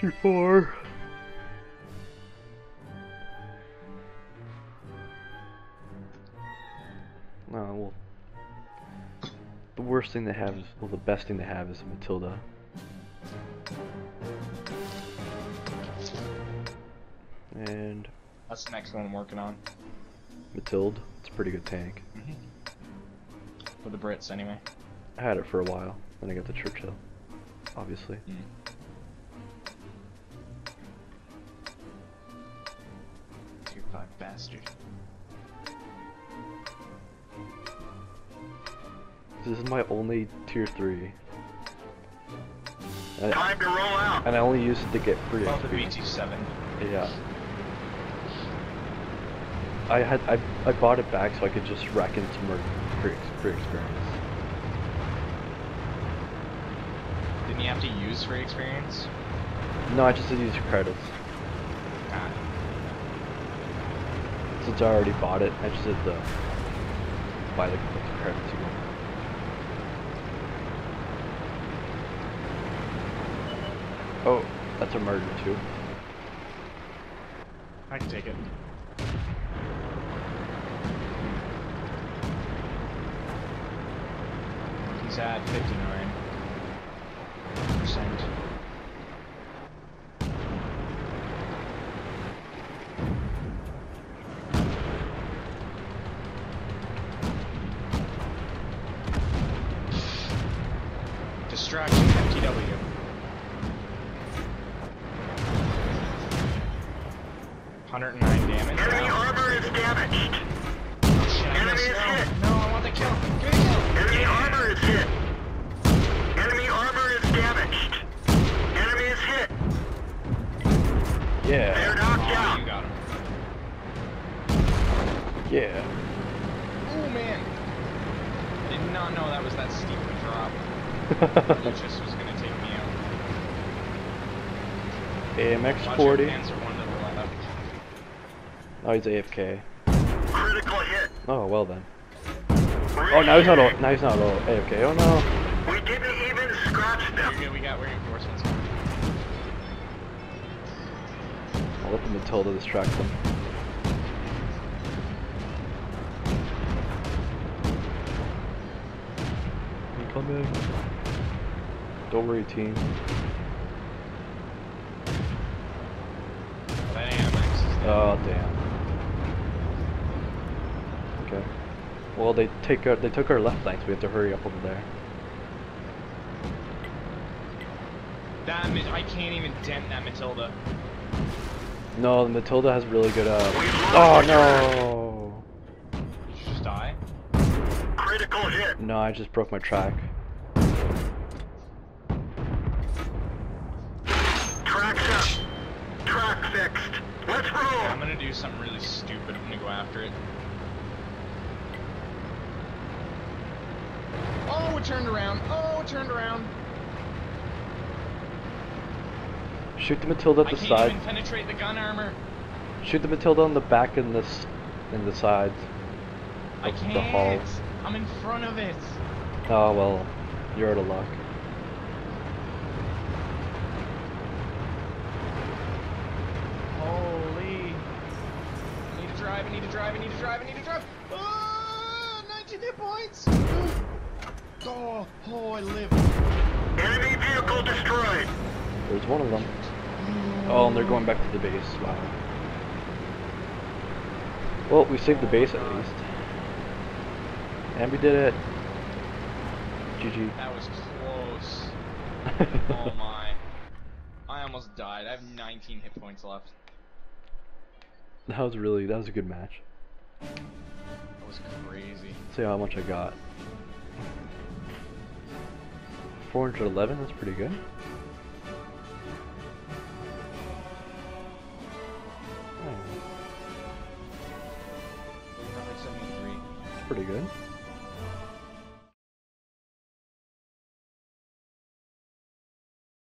too far. Oh, uh, well. The worst thing to have is, well, the best thing to have is Matilda. And That's the next one I'm working on. Matilda, it's a pretty good tank. Mm-hmm. For the Brits, anyway. I had it for a while, then I got the Churchill, obviously. Tier bastard. This is my only tier 3. And, Time to roll out. and I only use it to get free Oh, the BT7. Yeah. I had I, I bought it back so I could just rack in some more free, free experience. Didn't you have to use free experience? No, I just did use credits. Ah, Since I already bought it, I just did the buy the, the credits again. Oh, that's a murder too. I can take it. He's at 59 Distraction FTW. Hundred and nine damage. Enemy Wow. armor is damaged. Shit, Enemy is No, hit. no, I want the kill. Give me the kill. Enemy Yeah. armor is hit. Enemy armor is damaged. Enemy is hit. They're Yeah, knocked Oh, out. you got him. yeah. Oh man. I did not know that was that steep a drop. Lucius was gonna take me out. AMX Watch your 40. Panzer one to the left. Oh, he's AFK. Critical hit. Oh, well then. Oh, now he's not. all- Now he's not all AFK. Oh no. We didn't even scratch them. good, we got reinforcements. I'll let the Matilda distract them. Incoming. Don't worry, team. That AMX is dead. Oh damn. Okay. Well, they take our, they took our left flank, so we have to hurry up over there. That Ma- I can't even dent that Matilda. No, the Matilda has really good. Uh. Oh no. Did you just die? Critical hit. No, I just broke my track. Tracks up. Track fixed. Let's I'm roll. Gonna do something really stupid. I'm gonna go after it. Oh, it turned around. Oh, it turned around. Shoot the Matilda at I the can't side. even penetrate the gun armor. Shoot the Matilda on the back and the and the sides. I Of the can't. hull. I'm in front of it. Oh well, you're out of luck. Holy. I need to drive, I need to drive, I need to drive, I need to drive. Oh, 19 hit points. Oh, oh, I live. Enemy vehicle destroyed. There's one of them. Oh. oh, and they're going back to the base. Wow. Well, we saved the oh base at least. And we did it. GG. That was close. Oh my. I almost died. I have 19 hit points left. That was really, that was a good match. That was crazy. See how much I got. 411, that's pretty good. Oh, that's pretty good.